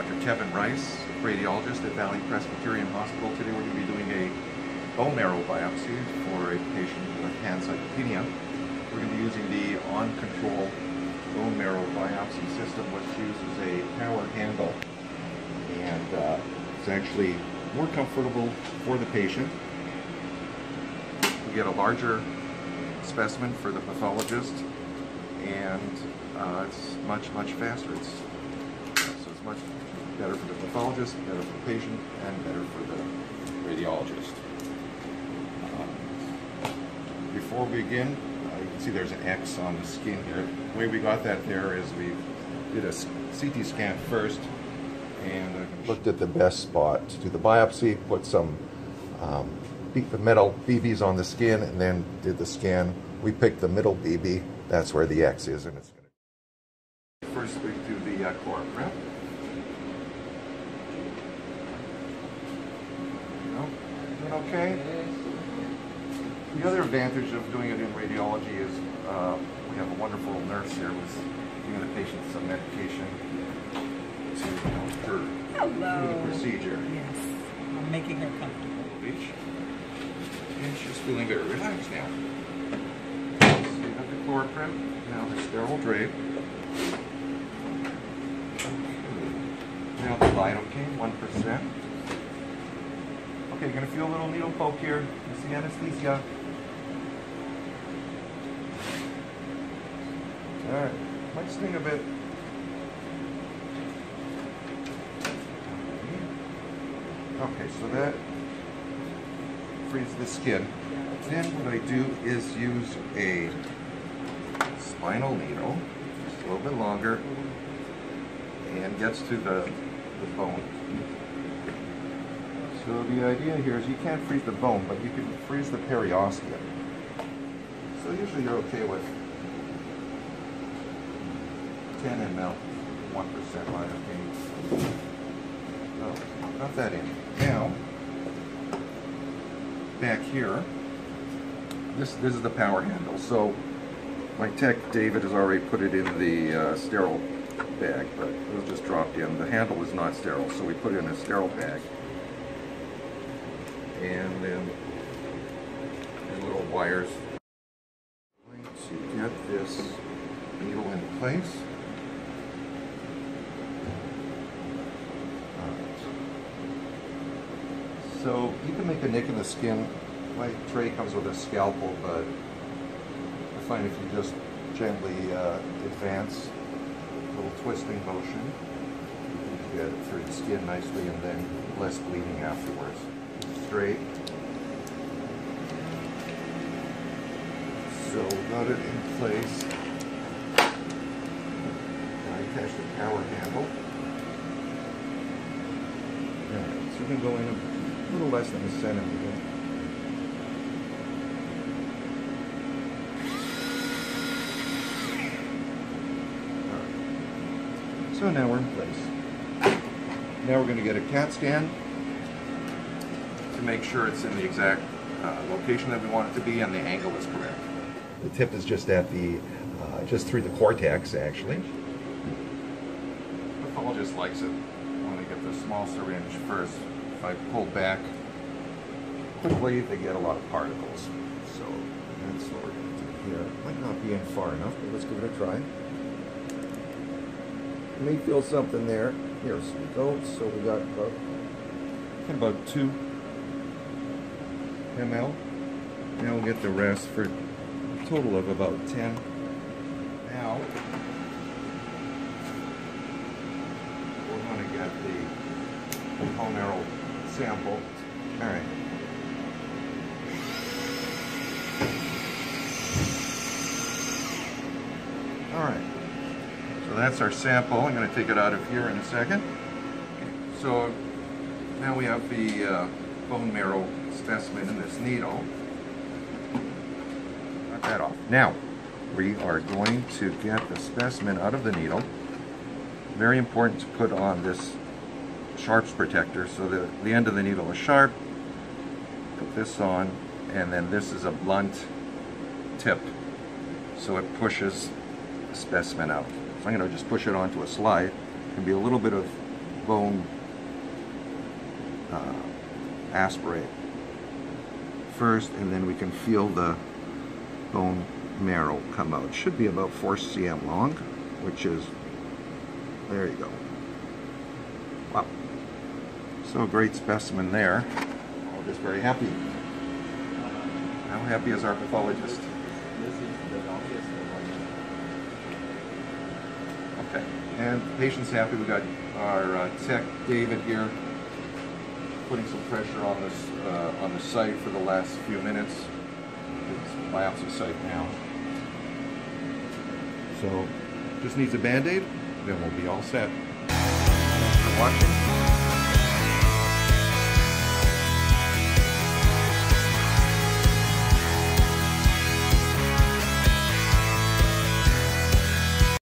Dr. Kevin Rice, radiologist at Valley Presbyterian Hospital. Today we're going to be doing a bone marrow biopsy for a patient with pancytopenia. We're going to be using the OnControl bone marrow biopsy system, which uses a power handle. And uh, it's actually more comfortable for the patient. We get a larger specimen for the pathologist, and uh, it's much, much faster. It's, better for the pathologist, better for the patient, and better for the radiologist. Uh, before we begin, uh, you can see there's an X on the skin here. The way we got that there is we did a CT scan first, and looked at the best spot to do the biopsy, put some um, metal BBs on the skin, and then did the scan. We picked the middle BB, that's where the X is, and it's going to. First, we do the uh, ChloraPrep. No? Doing okay? The other advantage of doing it in radiology is uh, we have a wonderful nurse here who's giving the patient some medication to help her Hello. through the procedure. Yes, I'm making her comfortable. Beach. And she's feeling very relaxed now. So we have the now the sterile drape. Now the lidocaine, 1%. Okay, you're gonna feel a little needle poke here. It's the anesthesia. Alright, might sting a bit. Okay, so that frees the skin. Then what I do is use a spinal needle, just a little bit longer, and gets to the, the bone. So the idea here is you can't freeze the bone, but you can freeze the periosteum. So usually you're okay with 10 ml, 1% lidocaine. Oh, got that in. Now, back here, this this is the power handle. So my tech David has already put it in the uh, sterile bag, but it was just dropped in. The handle is not sterile, so we put it in a sterile bag. And then the little wires. I'm going to get this needle in place. So you can make a nick in the skin. My tray comes with a scalpel, but I find if you just gently uh, advance a little twisting motion, you can get it through the skin nicely and then less bleeding afterwards. Straight. So got it in place. I attach the power handle. Alright, so we can go in a little less than a centimeter. So now we're in place. Now we're going to get a CAT scan to make sure it's in the exact uh, location that we want it to be and the angle is correct. The tip is just at the, uh, just through the cortex actually. The pathologist likes it when they get the small syringe first. If I pull back quickly, they get a lot of particles. So that's what we're going to do here. Might not be in far enough, but let's give it a try. You may feel something there. Here we go. So we got about, about two ml. Now we'll get the rest for a total of about 10. Now, we're going to get the bone marrow sample. All right. All right. So that's our sample. I'm going to take it out of here in a second. So now we have the uh, bone marrow specimen in this needle. Cut that off. Now, we are going to get the specimen out of the needle. Very important to put on this sharps protector so that the end of the needle is sharp. Put this on, and then this is a blunt tip, so it pushes the specimen out. So I'm going to just push it onto a slide. Can be a little bit of bone uh, aspirate first, and then we can feel the bone marrow come out. Should be about 4 cm long, which is, there you go. Wow. So a great specimen there. We're just very happy. How happy is our pathologist? Okay, and patient's happy. We got our uh, tech David here putting some pressure on this uh, on the site for the last few minutes. It's biopsy site now. So just needs a band-aid, then we'll be all set. Watching.